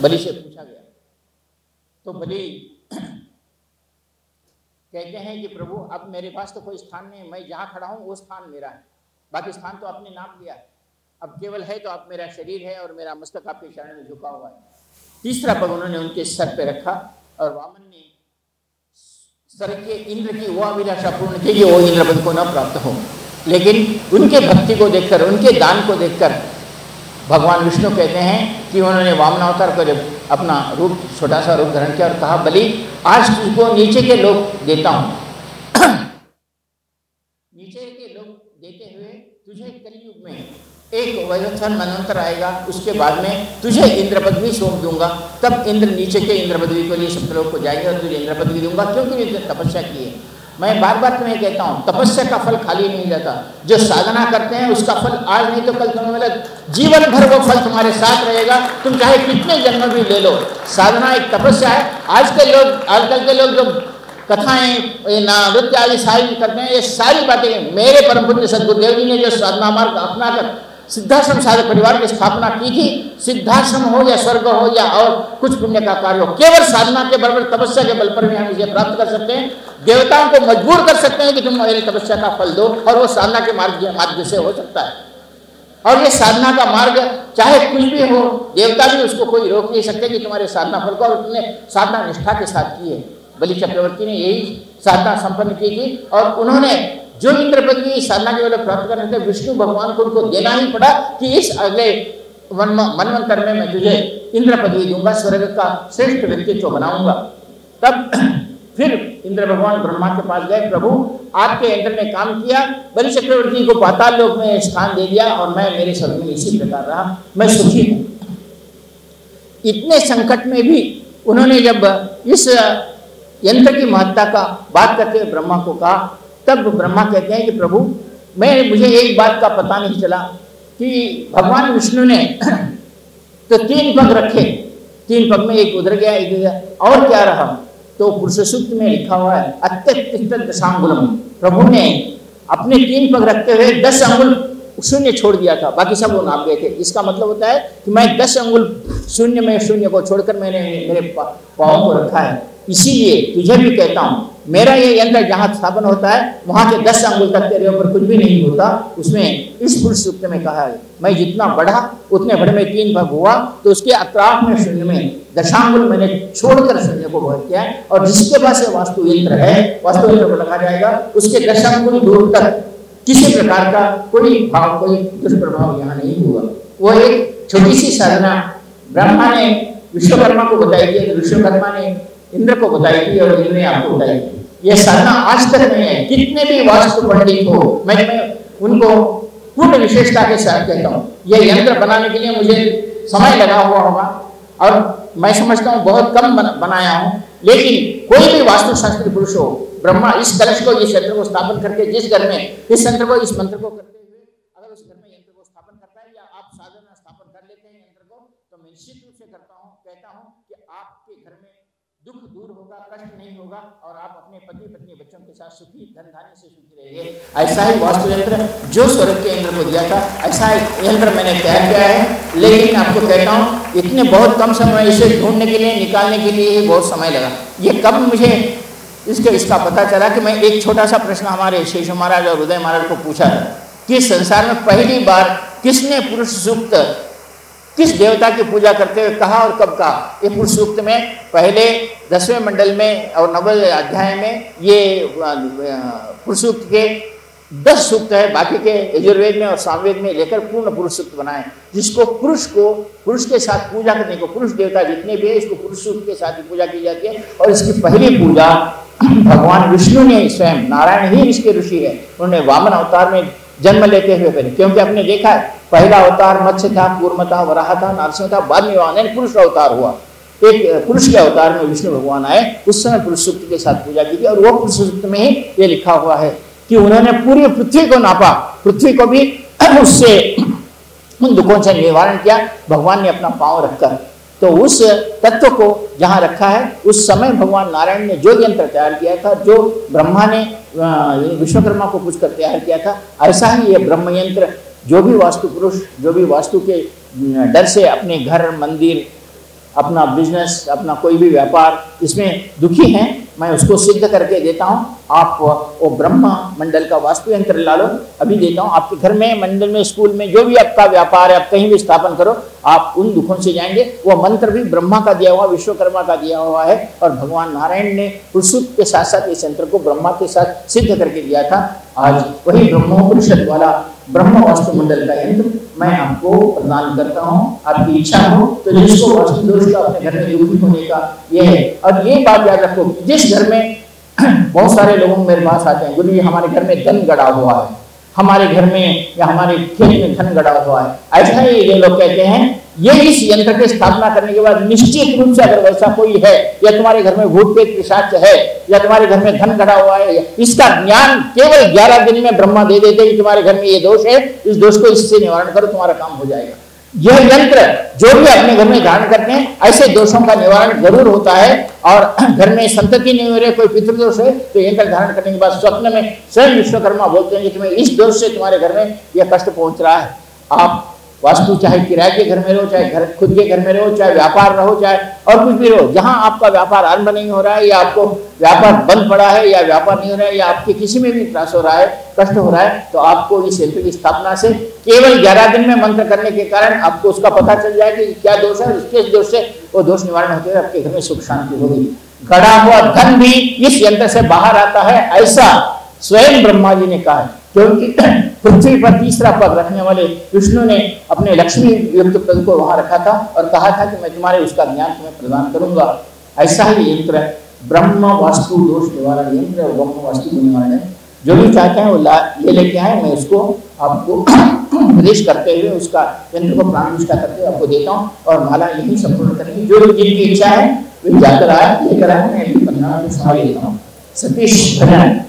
बलि से पूछा गया। तो बलि कहते हैं कि प्रभु, अब मेरे पास तो कोई स्थान नहीं मैं जहाँ खड़ा हूँ, वो स्थान मेरा है। बाकी स्थान तो आपने नाप लिया है। अब केवल है तो आप मेरा शरीर है और मेरा मस्तक आपके चरण में झुका हुआ है। तीसरा पग उन्होंने उनके सर पे रखा और वामन ने सर के इंद्र की वो अभिलाषा पूर्ण की वो इंद्र पद को न प्राप्त हो। लेकिन उनके भक्ति को देखकर, उनके दान को देखकर भगवान विष्णु कहते हैं कि उन्होंने वामनावतार को जब अपना रूप छोटा सा रूप धारण किया और कहा, बलि, आज तुझको नीचे के लोग देता हूँ। नीचे के लोग देते हुए तुझे कलयुग में एक वैवत्सन मनंतर आएगा। उसके बाद में तुझे इंद्र पदवी सौंप दूँगा। तब इंद्र नीचे के इंद्र पदवी को लिए लोग को जाएँगे और तुझे इंद्र पदवी दूँगा। क्योंकि तपस्या की है। मैं बार बार तुम्हें कहता हूँ, तपस्या का फल खाली नहीं जाता जो साधना करते हैं, उसका फल आज नहीं तो कल तुम्हें मिले। जीवन भर वो फल तुम्हारे साथ रहेगा। तुम चाहे कितने जन्म भी ले लो। साधना एक तपस्या है। आज के लोग आजकल के लोग जो कथाएँ नृत्य आदि सारी करते हैं, ये सारी बातें मेरे परम पुण्य सदगुरुदेव जी ने जो साधना मार्ग अपना कर, सिद्धाश्रम साधक परिवार की स्थापना की थी। सिद्धाश्रम हो या स्वर्ग हो या और कुछ पुण्य का कार्य हो, केवल साधना के बराबर तपस्या के बल पर भी हम इसे प्राप्त कर सकते हैं। देवताओं को मजबूर कर सकते हैं कि तुम मेरी तपस्या का फल दो और वो साधना के मार्ग मार्ग से हो सकता है। और ये साधना का मार्ग, चाहे कुछ भी हो, देवता भी उसको कोई रोक नहीं सकते कि तुम्हारे साधना फल को और तुमने साधना निष्ठा के साथ की है। बलि चक्रवर्ती ने यही साधना संपन्न की थी और उन्होंने जो इंद्र पदवी साधना के वाले प्राप्त करने थे, विष्णु भगवान को उनको देना ही पड़ा कि इस अगले मनवंतर में मैं तुझे इंद्र पदवी दूँगा, स्वर्ग का श्रेष्ठ व्यक्तित्व बनाऊँगा। तब फिर इंद्र भगवान ब्रह्मा के पास गए, प्रभु, आपके इंद्र ने काम किया, बलि चक्रवर्ती को पाताल लोक में स्थान दे दिया और मैं मेरे स्वर्ग में इसी प्रकार रहा, मैं सुखी हूँ। इतने संकट में भी उन्होंने जब इस यंत्र की महत्ता का बात करते हुए ब्रह्मा को कहा, तब ब्रह्मा कहते हैं कि, प्रभु, मैं, मुझे एक बात का पता नहीं चला कि भगवान विष्णु ने तो तीन पग रखे, तीन पग में एक उधर गया, एक गया, और क्या रहा तो पुरुष में लिखा हुआ है, अत्यंत दशांगुलम प्रभु ने अपने तीन पग रखते हुए दस अंगुल शून्य छोड़ दिया था। बाकी सब वो नाप गए थे। इसका मतलब होता है कि मैं दस अंगुल शून्य में शून्य को छोड़कर मैंने मेरे पाओ को रखा है। इसीलिए तुझे भी कहता हूँ मेरा ये यंत्र जहाँ स्थापन होता है, वहाँ के दस अंगुल तक तेरे ऊपर कुछ भी नहीं होता। उसमें इस पुरुष सूक्त में कहा है, मैं जितना बढ़ा, उतने बड़े में तीन भाग हुआ तो उसके अत्राफ में शून्य में दशांगुल मैंने छोड़कर शून्य को भर किया और जिसके पास ये वास्तु यंत्र है, वास्तु यंत्र को लगा जाएगा। उसके दशांगुल दूर तक किसी प्रकार का कोई भाव, कोई दुष्प्रभाव यहाँ नहीं हुआ। वो एक छोटी सी साधना ब्रह्मा ने विश्वकर्मा को बताई थी। विश्वकर्मा ने इंद्र को बताई थी और इंद्र ने आपको बताई थी ये साधना आज तक नहीं है कितने भी वास्तु पंडित हो मैं उनको पूर्ण विशेषता के साथ कहता हूँ। ये यंत्र बनाने के लिए मुझे समय लगा हुआ होगा और मैं समझता हूँ बहुत कम बन, बनाया हूँ। लेकिन कोई भी वास्तु शास्त्री पुरुष हो ब्रह्मा इस कलश को इस यंत्र को स्थापन करके जिस घर में इस यंत्र को इस मंत्र को करते हुए अगर उस घर में यंत्र को स्थापन करता है या आप साधना स्थापन कर लेते हैं यंत्र को तो मैं निश्चित रूप से करता हूँ कहता हूँ कि आपके घर में दुख दूर होगा, कष्ट नहीं होगा और आप अपने पति, पत्नी बच्चों के साथ सुखी धन धान्य से सुखी रहेंगे ऐसा ही वास्तु यंत्र जो स्वर्ग के यंत्र को दिया था, ऐसा यंत्र मैंने तैयार किया है। लेकिन आपको कहता हूँ, इतने बहुत कम समय इसे ढूँढने के लिए, निकालने के लिए ही बहुत समय लगा। ये कब मुझे इसके, इसका पता चला कि मैं एक छोटा सा प्रश्न हमारे शेष महाराज और उदय महाराज को पूछा कि संसार में पहली बार किसने पुरुष सूक्त किस देवता की पूजा करते हुए कहा और कब कहा? ये पुरुष सूक्त में पहले दसवें मंडल में और नवे अध्याय में ये पुरुष सूक्त के दस सूक्त है, बाकी के यजुर्वेद में और सामवेद में लेकर पूर्ण पुरुष सूक्त बनाए जिसको पुरुष को, पुरुष के साथ पूजा करने को, पुरुष देवता जितने भी है, इसको पुरुष सूक्त के साथ ही पूजा की जाती है। और इसकी पहली पूजा भगवान विष्णु ने स्वयं, नारायण ही इसके ऋषि है। उन्होंने वामन अवतार में जन्म लेते हुए करी क्योंकि आपने देखा है, पहला अवतार मत्स्य था कूर्म था, वराह था, नरसिंह था, बाद में वहाँ पुरुष अवतार हुआ। एक पुरुष के अवतार में विष्णु भगवान आए, उस समय पुरुष सूक्त के साथ पूजा की थी और वो पुरुष सूक्त में ही ये लिखा हुआ है कि उन्होंने पूरी पृथ्वी को नापा। पृथ्वी को भी उससे उन दुखों से निवारण किया। भगवान ने अपना पाँव रखकर तो उस तत्व को जहाँ रखा है, उस समय भगवान नारायण ने जो यंत्र तैयार किया था, जो ब्रह्मा ने विश्वकर्मा को पूछकर तैयार किया था, ऐसा ही ये ब्रह्म यंत्र जो भी वास्तु पुरुष जो भी वास्तु के डर से अपने घर, मंदिर अपना बिज़नेस अपना कोई भी व्यापार, इसमें दुखी हैं, मैं उसको सिद्ध करके देता हूँ। आप वो ब्रह्म मंडल का वास्तु यंत्र ला लो, अभी देता हूँ। आपके घर में, मंडल में, स्कूल में, जो भी आपका व्यापार है, आप कहीं भी स्थापन करो, आप उन दुखों से जाएँगे। वो मंत्र भी ब्रह्मा का दिया हुआ, विश्वकर्मा का दिया हुआ है और भगवान नारायण ने पुरुषुत के साथ साथ इस यंत्र को ब्रह्मा के साथ सिद्ध करके दिया था। आज वही ब्रह्मोपनिषद वाला ब्रह्म वास्तु मंडल का यंत्र मैं आपको प्रदान करता हूँ। आपकी इच्छा हो तो जिसको का अपने घर में दुखी होने का ये है। और ये बात याद रखो, जिस घर में बहुत सारे लोग मेरे पास आते हैं, गुरु जी, हमारे घर में धन गड़ा हुआ है। हमारे घर में या हमारे खेत में धन गड़ा हुआ है। ऐसा ही ये लोग कहते हैं, ये इस यंत्र की स्थापना करने के बाद निश्चित रूप से अगर वैसा कोई है, या तुम्हारे घर में भूत पेट पिशाच है, या तुम्हारे घर में धन गड़ा हुआ है, इसका ज्ञान केवल ग्यारह दिन में ब्रह्मा दे देते कि तुम्हारे घर में ये दोष है, इस दोष को इससे निवारण करो, तुम्हारा काम हो जाएगा। यह यंत्र जो भी अपने घर में धारण करते हैं, ऐसे दोषों का निवारण ज़रूर होता है। और घर में संतति नहीं हो रही, कोई पितृदोष है तो यंत्र धारण करने के बाद स्वप्न में स्वयं विश्वकर्मा बोलते हैं कि तुम्हें इस दोष से तुम्हारे घर में यह कष्ट पहुँच रहा है। आप वास्तु, चाहे किराए के घर में रहो, चाहे घर, खुद के घर में रहो, चाहे व्यापार रहो, चाहे और कुछ भी रहो, जहाँ आपका व्यापार आरंभ नहीं हो रहा है, या आपको व्यापार बंद पड़ा है, या व्यापार नहीं हो रहा है, या आपके किसी में भी त्रास हो रहा है, कष्ट हो रहा है तो आपको इस यंत्र की स्थापना से केवल ग्यारह दिन में मंत्र करने के कारण आपको उसका पता चल जाए कि क्या दोष है किस दोष से वो दोष निवारण होते हुए आपके घर में सुख शांति होगी गड़ा हुआ धन भी इस यंत्र से बाहर आता है, ऐसा स्वयं ब्रह्मा जी ने कहा है। क्योंकि पृथ्वी पर तीसरा पद रखने वाले विष्णु ने अपने लक्ष्मी युक्त पद को वहाँ रखा था और कहा था कि मैं तुम्हारे उसका ज्ञान तुम्हें प्रदान करूँगा। ऐसा ही यंत्र ब्रह्म वास्तु दोष निवारण यंत्र ब्रह्म वास्तु निवारण है। जो भी चाहते हैं वो ले लेके आए, मैं उसको आपको उपदेश करते हुए उसका यंत्र को प्राण निष्ठा हुए आपको देता हूँ और माला यही संपूर्ण करेंगे जो जिनकी इच्छा है, वे जाकर आए, लेकर आए, मैं सतीश भजन